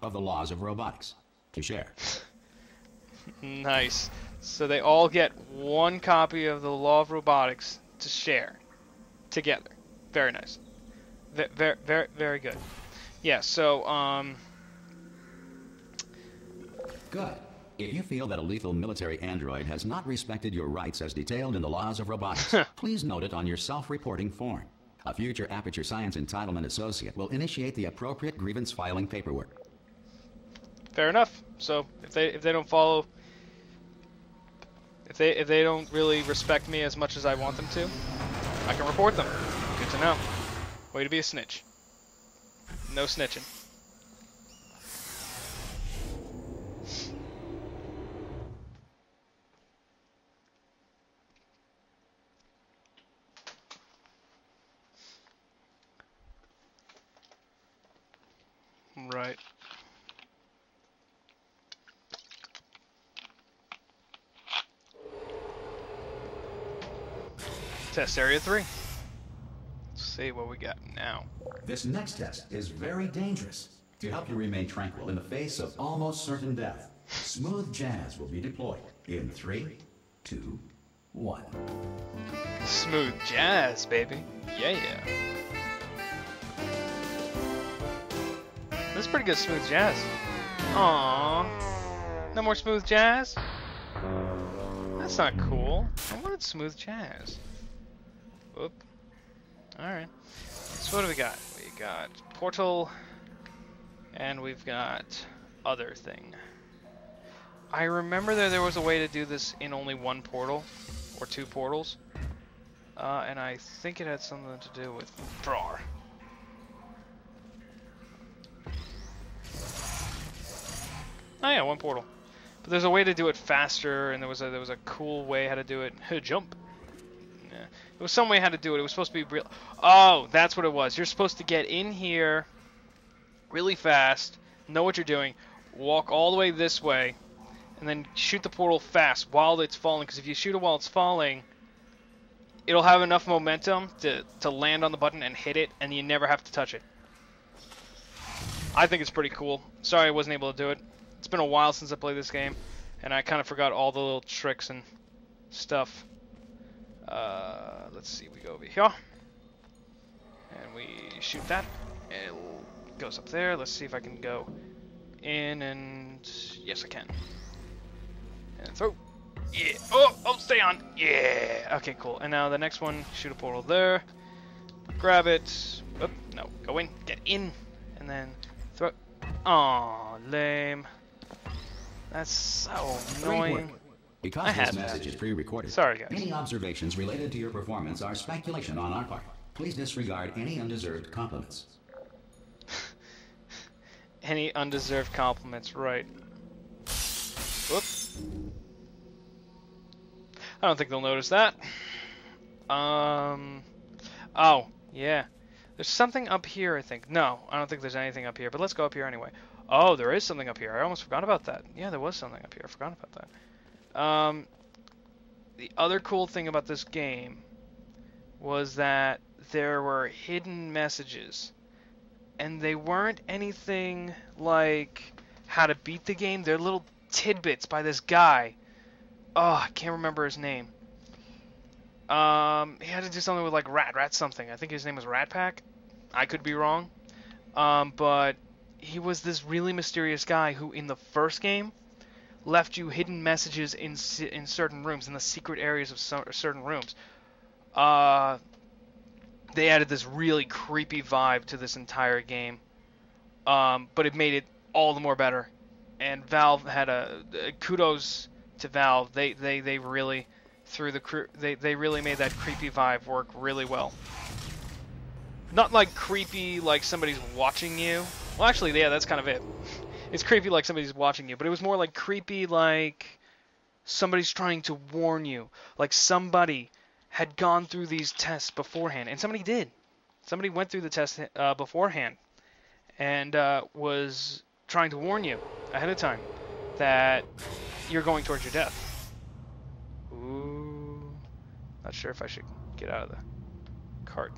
of the laws of robotics to share. Nice. So they all get one copy of the Law of Robotics to share together. Very nice. Very, very, very good. Yeah. So, um. Good. If you feel that a lethal military android has not respected your rights as detailed in the laws of robotics, please note it on your self-reporting form. A future Aperture Science Entitlement Associate will initiate the appropriate grievance filing paperwork. Fair enough. So if they if they don't follow if they if they don't really respect me as much as I want them to, I can report them. Good to know. Way to be a snitch. No snitching. Right. Test area three. Let's see what we got now. This next test is very dangerous. To help you remain tranquil in the face of almost certain death, smooth jazz will be deployed in three, two, one. Smooth jazz, baby. Yeah, yeah. That's pretty good smooth jazz. Aww. No more smooth jazz? That's not cool. I wanted smooth jazz. Whoop. Alright. So what do we got? We got portal, and we've got other thing. I remember that there was a way to do this in only one portal, or two portals. Uh, and I think it had something to do with Brar. Oh yeah, one portal. But there's a way to do it faster, and there was a there was a cool way how to do it. Jump. Yeah. There was some way how to do it. It was supposed to be real. Oh, that's what it was. You're supposed to get in here really fast, know what you're doing, walk all the way this way, and then shoot the portal fast while it's falling. Because if you shoot it while it's falling, it'll have enough momentum to, to land on the button and hit it, and you never have to touch it. I think it's pretty cool. Sorry I wasn't able to do it. It's been a while since I played this game, and I kind of forgot all the little tricks and stuff. Uh, let's see, we go over here, and we shoot that. And It goes up there. Let's see if I can go in, and yes, I can. And throw. Yeah. Oh, oh, stay on. Yeah. Okay, cool. And now the next one, shoot a portal there. Grab it. Oop, no, go in. Get in. And then throw. Aw, lame. That's so annoying. Because this message is pre-recorded, Sorry, guys. any observations related to your performance are speculation on our part. Please disregard any undeserved compliments. Any undeserved compliments, right. Whoop. I don't think they'll notice that. Um. Oh, yeah. There's something up here, I think. No, I don't think there's anything up here, but let's go up here anyway. Oh, there is something up here. I almost forgot about that. Yeah, there was something up here. I forgot about that. Um, the other cool thing about this game was that there were hidden messages. And they weren't anything like how to beat the game. They're little tidbits by this guy. Oh, I can't remember his name. Um, he had to do something with like Rat, Rat something. I think his name was Rat Pack. I could be wrong. Um, but he was this really mysterious guy who, in the first game, left you hidden messages in in certain rooms, in the secret areas of certain rooms. Uh, they added this really creepy vibe to this entire game, um, but it made it all the more better. And Valve had a, a kudos to Valve. They they they really through the they they really made that creepy vibe work really well. Not like creepy like somebody's watching you. Well, actually, yeah, that's kind of it. It's creepy like somebody's watching you, but it was more like creepy like somebody's trying to warn you. Like somebody had gone through these tests beforehand, and somebody did. Somebody went through the test uh, beforehand and uh, was trying to warn you ahead of time that you're going towards your death. Ooh. Not sure if I should get out of the cart.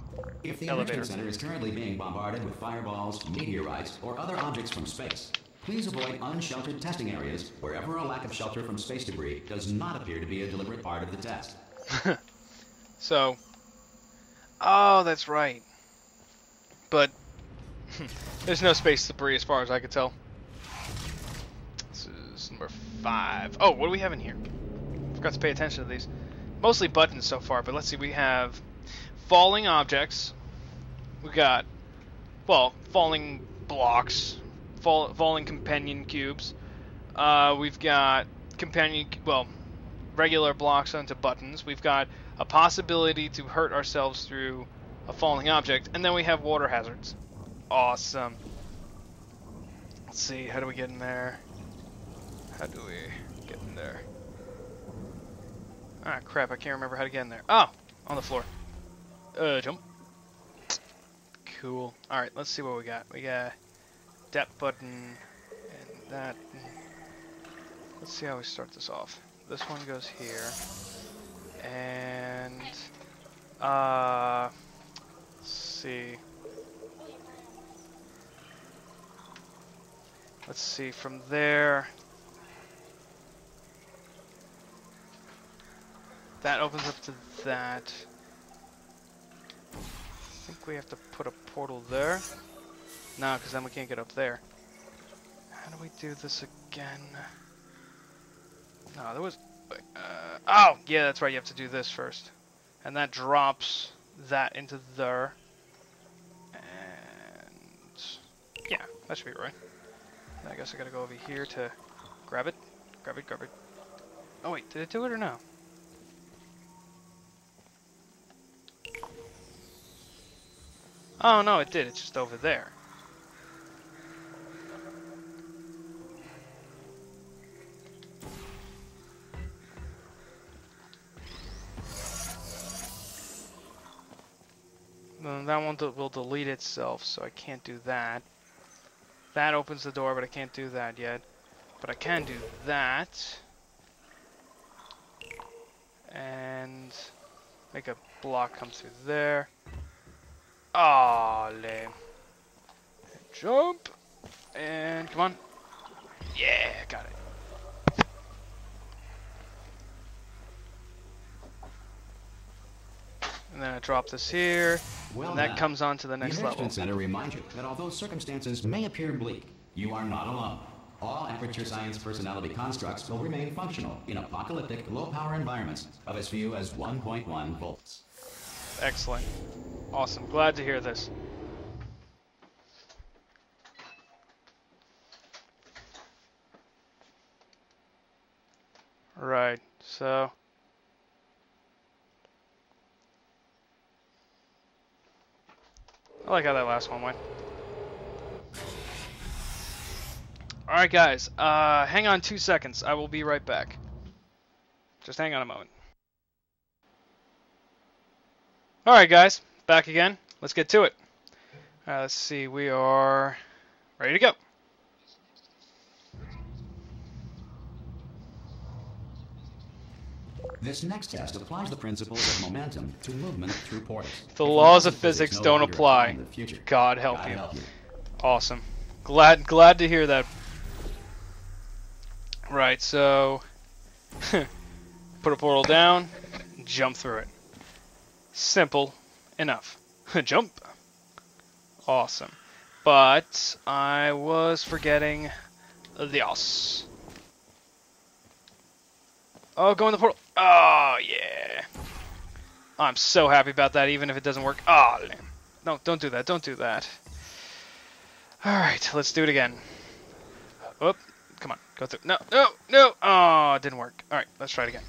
If the Elevator. Center is currently being bombarded with fireballs, meteorites, or other objects from space, please avoid unsheltered testing areas wherever a lack of shelter from space debris does not appear to be a deliberate part of the test. So, oh, that's right. But there's no space debris as far as I could tell. This is number five. Oh, what do we have in here? Forgot to pay attention to these. Mostly buttons so far, but let's see. We have falling objects. We got, well, falling blocks, fall, falling companion cubes. Uh, we've got companion, well, regular blocks onto buttons. We've got a possibility to hurt ourselves through a falling object, and then we have water hazards. Awesome. Let's see, how do we get in there? How do we get in there? Ah, crap, I can't remember how to get in there. Oh, on the floor. Uh, jump. Cool. Alright, let's see what we got. We got that button and that. Let's see how we start this off. This one goes here. And uh let's see. Let's see from there. That opens up to that. I think we have to put a portal there. No, because then we can't get up there. How do we do this again? No, there was. Uh, oh, yeah, that's right. You have to do this first, and that drops that into there. And yeah, that should be right. I guess I gotta go over here to grab it, grab it, grab it. Oh wait, did it do it or no? Oh no, it did. It's just over there. That one will delete itself, so I can't do that. That opens the door, but I can't do that yet. But I can do that. And make a block come through there. Oh, lame. Jump. And come on. Yeah, got it. And then I drop this here. Well and that done. comes on to the The next level. Enrichment Center reminds you that although circumstances may appear bleak, you are not alone. All Aperture Science personality constructs will remain functional in apocalyptic, low-power environments of as few as 1.1 volts. Excellent. Awesome. Glad to hear this. Right. So I like how that last one went. Alright guys, uh, hang on two seconds. I will be right back. Just hang on a moment. Alright guys, back again. Let's get to it. Uh, let's see, we are ready to go. This next test applies the principles of momentum to movement through portals. The laws of physics no don't apply. the God help God you. help you. Awesome. Glad glad to hear that. Right, so put a portal down, jump through it. Simple enough. jump. Awesome. But I was forgetting this. Oh, go in the portal. Oh, yeah. I'm so happy about that, even if it doesn't work. Oh, no, don't do that. Don't do that. Alright, let's do it again. Oop, come on, go through. No, no, no! Oh, it didn't work. Alright, let's try it again.